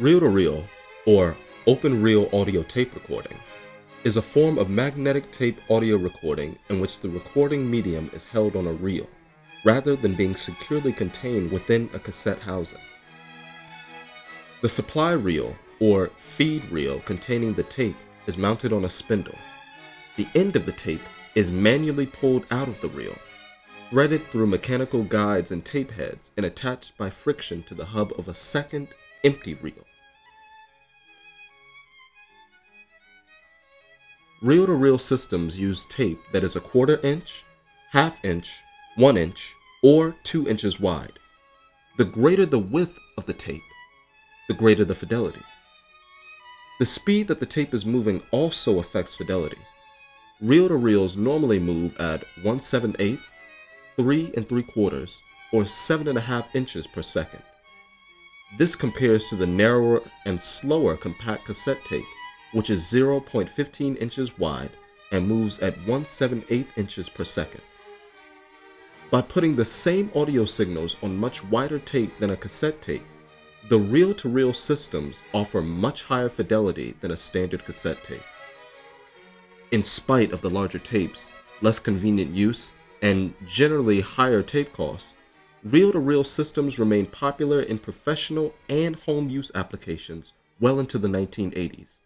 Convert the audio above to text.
Reel to reel, or open reel audio tape recording, is a form of magnetic tape audio recording in which the recording medium is held on a reel, rather than being securely contained within a cassette housing. The supply reel, or feed reel containing the tape, is mounted on a spindle. The end of the tape is manually pulled out of the reel, threaded through mechanical guides and tape heads, and attached by friction to the hub of a second, empty reel. Reel to reel systems use tape that is a quarter inch, half inch, one inch, or two inches wide. The greater the width of the tape, the greater the fidelity. The speed that the tape is moving also affects fidelity. Reel to reels normally move at 1 7 8, 3 and 3 quarters, or 7.5 inches per second. This compares to the narrower and slower compact cassette tape which is 0.15 inches wide and moves at 178 inches per second. By putting the same audio signals on much wider tape than a cassette tape, the reel to reel systems offer much higher fidelity than a standard cassette tape. In spite of the larger tapes, less convenient use, and generally higher tape costs, reel to reel systems remained popular in professional and home use applications well into the 1980s.